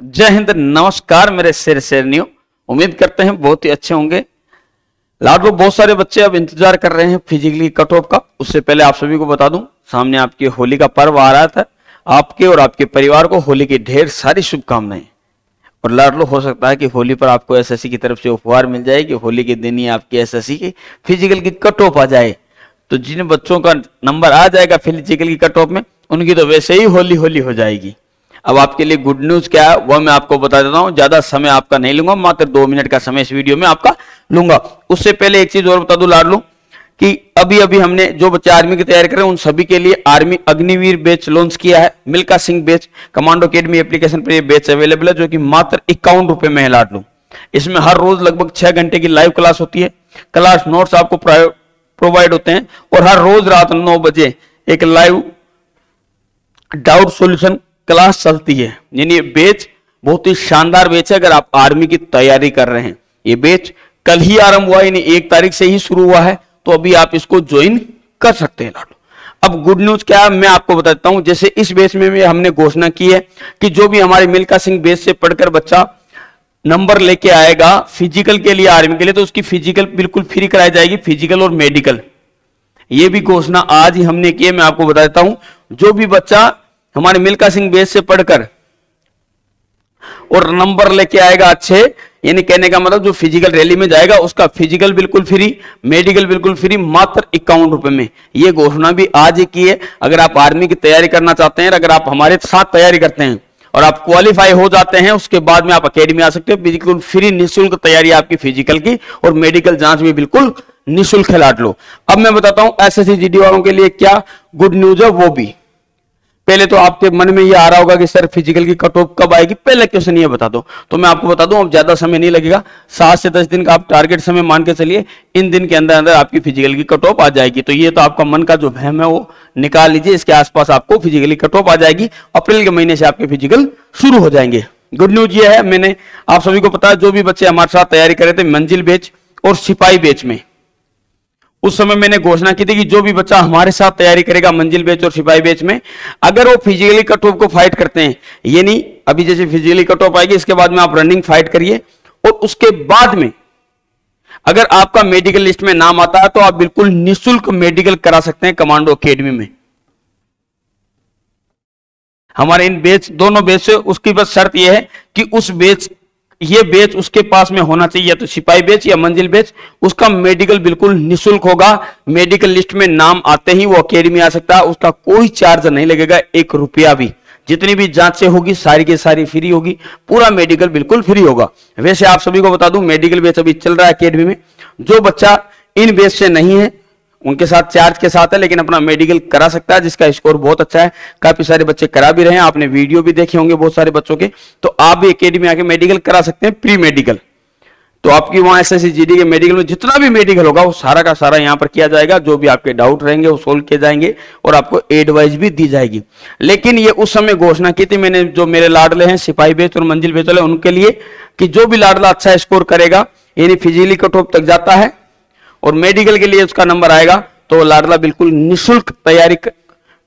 जय हिंद, नमस्कार मेरे शेर शेरनियों। उम्मीद करते हैं बहुत ही अच्छे होंगे। लाडो बहुत सारे बच्चे अब इंतज़ार कर रहे हैं फिजिकली कट ऑफ़ का। उससे पहले आप सभी को बता दूँ, सामने आपकी होली का पर्व आ रहा था। आपके और आपके परिवार को होली की ढेर सारी शुभकामनाएँ। और लाडलो, हो सकता है कि होली पर आपको एसएससी की तरफ़ से उपहार मिल जाए कि होली के दिन ही आपकी एसएससी की फ़िज़िकल की कट ऑफ़ आ जाए। तो जिन बच्चों का नंबर आ जाएगा फ़िज़िकल की कट ऑफ़ में, उनकी तो वैसे ही होली होली हो जाएगी। अब आपके लिए गुड न्यूज़ क्या है, वह मैं आपको बता देता हूँ। ज़्यादा समय आपका नहीं लूँगा, मात्र दो मिनट का समय इस वीडियो में आपका लूँगा। उससे पहले एक चीज़ और बता दू लाडलू, कि अभी अभी हमने जो बच्चे आर्मी की तैयारी कर रहे हैं, उन सभी के लिए आर्मी अग्निवीर बेच लॉन्च किया है मिल्का सिंह बेच कमांडो अकेडमी एप्लीकेशन पर ये बेच अवेलेबल है, जो कि मात्र इक्यावन रुपए में है लाडलू। इसमें हर रोज लगभग छह घंटे की लाइव क्लास होती है। क्लास नोट्स आपको प्रोवाइड होते हैं, और हर रोज रात नौ बजे एक लाइव डाउट सॉल्यूशन क्लास चलती है। यानी बेच बहुत ही शानदार बेच है, अगर आप आर्मी की तैयारी कर रहे हैं। ये बेच कल ही आरंभ हुआ, यानी एक तारीख से ही शुरू हुआ है तो अभी आप इसको ज्वाइन कर सकते हैं लाडू अब गुड न्यूज़ क्या है, मैं आपको बताता हूँ, जैसे इस बेस में भी हमने घोषणा की है कि जो भी हमारे मिल्का सिंह बेस से पढ़कर बच्चा नंबर लेके आएगा फ़िज़िकल के लिए आर्मी के लिए तो उसकी फ़िज़िकल बिल्कुल फ्री कराई जाएगी फ़िज़िकल और मेडिकल ये भी घोषणा आज ही हमने की है, मैं आपको बता देता हूँ, जो भी बच्चा हमारे मिल्का सिंह बेस से पढ़कर और नंबर लेके आएगा अच्छे, यानी कहने का मतलब जो फ़िज़िकल रैली में जाएगा, उसका फ़िज़िकल बिल्कुल फ्री मेडिकल बिल्कुल फ्री मात्र इक्यावन रुपए में। ये घोषणा भी आज ही की है। अगर आप आर्मी की तैयारी करना चाहते हैं, अगर आप हमारे साथ तैयारी करते हैं और आप क्वालिफाई हो जाते हैं, उसके बाद में आप अकेडमी आ सकते हो। बिल्कुल फ्री निःशुल्क तैयारी आपकी फ़िज़िकल की और मेडिकल जाँच भी बिल्कुल निःशुल्क लाट लो अब मैं बताता हूँ एस एस वालों के लिए क्या गुड न्यूज़ है, वो भी। पहले तो आपके मन में ये आ रहा होगा कि सर फ़िज़िकल की कट ऑफ़ कब आएगी? पहले क्वेश्चन ये बता दो। तो मैं आपको बता दूँ, अब ज़्यादा समय नहीं लगेगा। सात से दस दिन का आप टारगेट समय मान के चलिए। इन दिन के अंदर अंदर आपकी फ़िज़िकल की कट ऑफ़ आ जाएगी। तो ये तो आपका मन का जो वहम है वो निकाल लीजिए। इसके आसपास आपको फिजिकली कट ऑफ़ आ जाएगी। अप्रैल के महीने से आपके फ़िज़िकल शुरू हो जाएँगे। गुड न्यूज़ ये है, मैंने आप सभी को पता जो भी बच्चे हमारे साथ तैयारी करे थे, मंजिल बेच और सिपाही बेच में। उस समय मैंने घोषणा की थी कि जो भी बच्चा हमारे साथ तैयारी करेगा मंजिल बेच और सिपाही बेच में, अगर वो फिजिकली कट ऑफ़ को फाइट करते हैं, ये नहीं, अभी जैसे फिजिकली कट ऑफ़ आएगी, इसके बाद में आप रनिंग फाइट करिए, और उसके बाद में अगर आपका मेडिकल लिस्ट में नाम आता है तो आप बिल्कुल निःशुल्क मेडिकल करा सकते हैं कमांडो अकेडमी में। हमारे इन बेच, दोनों बेच से उसकी बस शर्त यह है कि उस बेच ये बेच उसके पास में होना चाहिए, या तो सिपाही बेच या मंजिल बेच, उसका मेडिकल बिल्कुल निशुल्क होगा। मेडिकल लिस्ट में नाम आते ही वो अकेडमी आ सकता है, उसका कोई चार्ज नहीं लगेगा, एक रुपया भी। जितनी भी जांचें होगी, सारी की सारी फ्री होगी, पूरा मेडिकल बिल्कुल फ्री होगा। वैसे आप सभी को बता दूँ, मेडिकल बेच अभी चल रहा है अकेडमी में। जो बच्चा इन बेच से नहीं है उनके साथ चार्ज के साथ है, लेकिन अपना मेडिकल करा सकता है, जिसका स्कोर बहुत अच्छा है। काफ़ी सारे बच्चे करा भी रहे हैं, आपने वीडियो भी देखे होंगे बहुत सारे बच्चों के। तो आप भी अकेडमी आके मेडिकल करा सकते हैं प्री मेडिकल तो आपकी वहाँ एस एस के मेडिकल में जितना भी मेडिकल होगा, वो सारा का सारा यहाँ पर किया जाएगा। जो भी आपके डाउट रहेंगे, वो सोल्व किए जाएँगे और आपको एडवाइस भी दी जाएगी। लेकिन ये उस समय घोषणा की थी मैंने, जो मेरे लाडले हैं, सिपाही बेच और मंजिल बेच वाले उनके लिए कि जो भी लाडला अच्छा स्कोर करेगा, यानी फिजिकली कट ऑफ़ तक जाता है। और मेडिकल के लिए उसका नंबर आएगा तो लाडला बिल्कुल निशुल्क तैयारी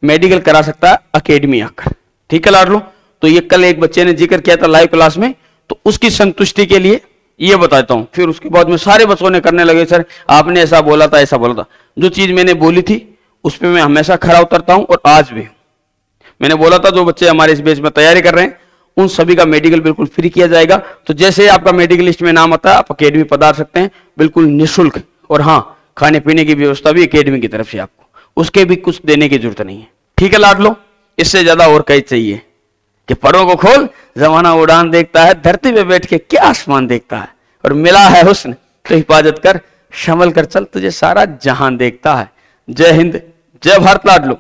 मेडिकल करा सकता है अकेडमी आकर। ठीक है लाडलो? तो ये कल एक बच्चे ने ज़िक्र किया था लाइव क्लास में तो उसकी संतुष्टि के लिए ये बताता हूँ। फिर उसके बाद में सारे बच्चों ने करने लगे, सर, आपने ऐसा बोला था, ऐसा बोला था। जो चीज़ मैंने बोली थी, उस पर मैं हमेशा खड़ा उतरता हूँ और आज भी मैंने बोला था, जो बच्चे हमारे इस बेच में तैयारी कर रहे हैं, उन सभी का मेडिकल बिल्कुल फ्री किया जाएगा। तो जैसे आपका मेडिकल लिस्ट में नाम आता है, आप अकेडमी पधार सकते हैं, बिल्कुल निःशुल्क। और हाँ खाने पीने की व्यवस्था भी अकेडमी की तरफ़ से आपको। उसके भी कुछ देने की ज़रूरत नहीं है। ठीक है लाड लो इससे ज़्यादा और कई चाहिए। कि परों को खोल, जमाना उड़ान देखता है, धरती पे बैठ के क्या आसमान देखता है? और मिला है हुस्न तो हिफाजत कर, शमल कर, चल तुझे सारा जहान देखता है। जय हिंद, जय भारत लाड लो